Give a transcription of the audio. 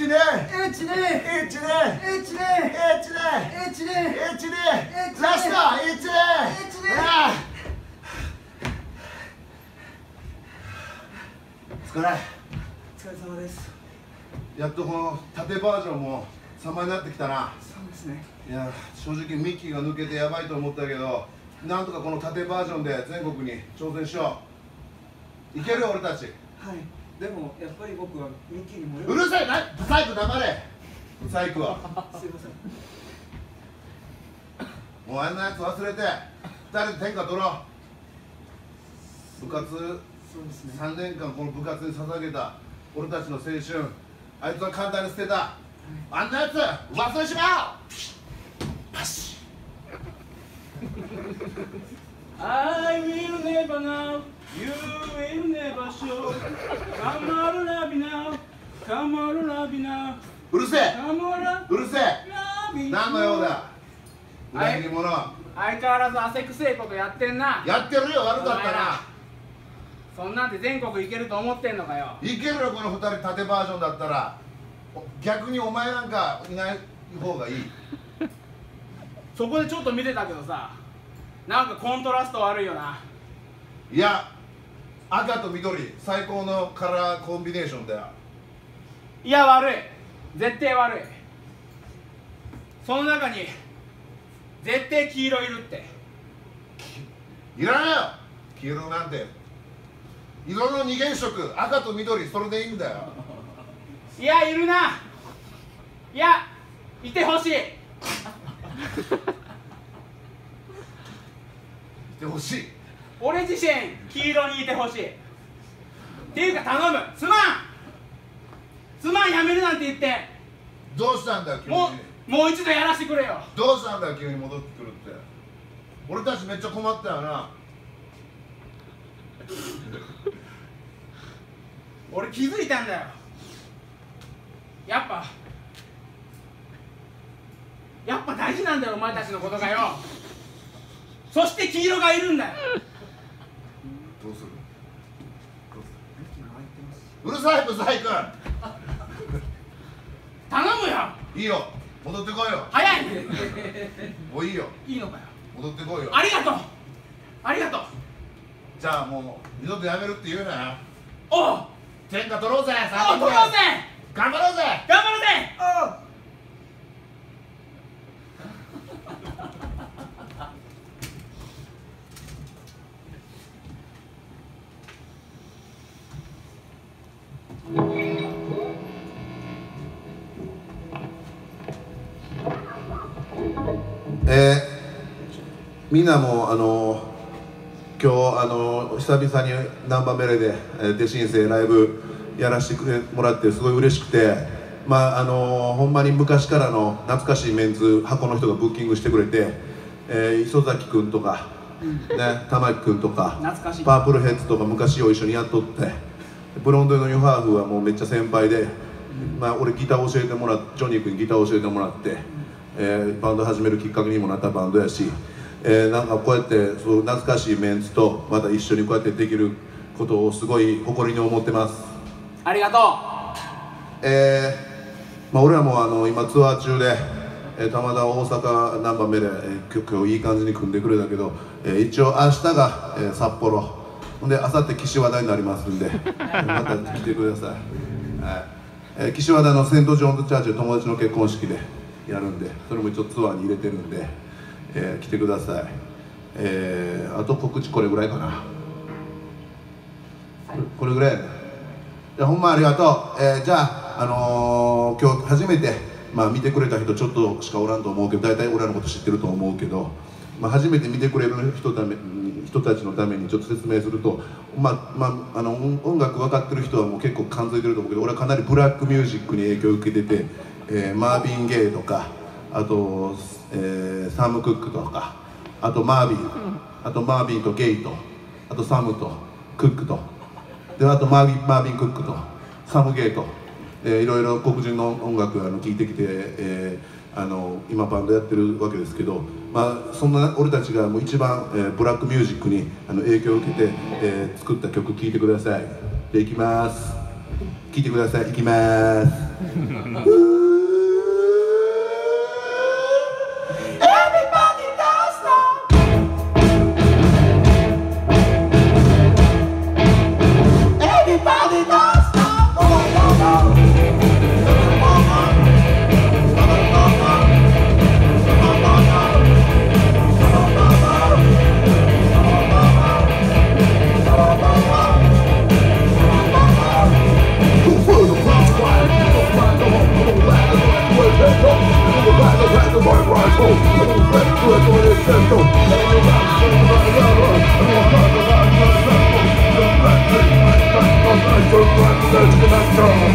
H ね H ね H ね H ね H ね H ね H ね H ラスト H ね H ね。ああ疲れ疲れ様ですやっとこの縦バージョンも様になってきたなそうですねいや正直ミッキーが抜けてやばいと思ったけどなんとかこの縦バージョンで全国に挑戦しよういける俺たちはいでもやっぱり僕はミッキーにもうるさいな。ブサイク黙れ。ブサイクは。すいません。もうあんなやつ忘れて。二人で天下取ろう。部活。そうですね。3年間この部活に捧げた。俺たちの青春。あいつは簡単に捨てた。あんなやつ忘れしまおう。パシ I will never know, you will never show. Come on, love now, come on, love now, うるせえ。うるせえ。何の用だ。裏切り者。相変わらず汗くせえことやってんな。やってるよ。悪かったな。そんなんで全国行けると思ってんのかよ。いけるよこの二人縦バージョンだったら。お逆にお前なんかいない方がいい。そこでちょっと見てたけどさなんかコントラスト悪いよな。いや赤と緑最高のカラーコンビネーションだよ。いや悪い。絶対悪い。その中に絶対黄色いるって。いらないよ。黄色なんて。色の二原色赤と緑それでいいんだよ。いやいるな。いやいてほしいい てほしい。俺自身黄色にいてほしい。っていうか頼む。すまん。すまんやめるなんて言って。どうしたんだよ急に。もうもう一度やらせてくれよ。どうしたんだよ急に戻ってくるって。俺たちめっちゃ困ったよな。俺気づいたんだよ。やっぱやっぱ大事なんだよお前たちのことがよそして黄色がいるんだよ。どうする？うる？さいブサイ君。頼むよ。いいよ。戻ってこいよ。早いもういいよ。いいのかよ。戻ってこいよ。ありがとう。ありがとう。じゃあもう二度とやめるって言うなよ。おう。天下取ろうぜおう取ろうぜ。頑張ろうぜ。頑張ろうぜ。あえみんなもあの今日あの久々にナンバーメレでえーデシンセライブやらせてもらってすごい嬉しくてまああのほんまに昔からの懐かしいメンツ箱の人がブッキングしてくれて、えー磯崎君とか、ね、玉木君とか懐かしい。パープルヘッズとか昔を一緒にやっとってブロンドのニューハーフはもうめっちゃ先輩で、まあ、俺ギター教えてもらってジョニー君にギター教えてもらって、えーバンド始めるきっかけにもなったバンドやし、えーなんかこうやってそう懐かしいメンツとまた一緒にこうやってできることをすごい誇りに思ってます。ありがとえーまあ、俺らもあの今ツアー中で、えー、玉田大阪ナンバーメで、えー、今日今日いい感じに組んでくれたけど、えー一応明日が、えー札幌。ほんで明後日岸和田になりますんで。また来てください、はい。えー岸和田のセント・ジョーンズ・チャーチの友達の結婚式でやるんでそれも一応ツアーに入れてるんで、えー来てください、えーあと告知これぐらいかな。これぐらい。じゃあほんまありがとう、えーじゃあ、あのー今日初めて、まあ、見てくれた人ちょっとしかおらんと思うけど大体俺らのこと知ってると思うけど、まあ、初めて見てくれる人ため人たちのためにちょっと説明すると、まあまあ、あの音音楽分かってる人はもう結構感づいてると思うけど俺はかなりブラックミュージックに影響を受けてて、えーマービン・ゲイとかあと、えーサム・クックとかあとマービンあとマービンとゲイとあとサムとクックと。であとマービンマービン・クックとサム・ゲイと、えーいろいろ黒人の音楽あの聴いてきて、えーあの今バンドやってるわけですけど、まあ、そんな俺たちがもう一番、えーブラックミュージックにあの影響を受けて、えー作った曲聴いてください。でいきます。聞いてください。いきます 最高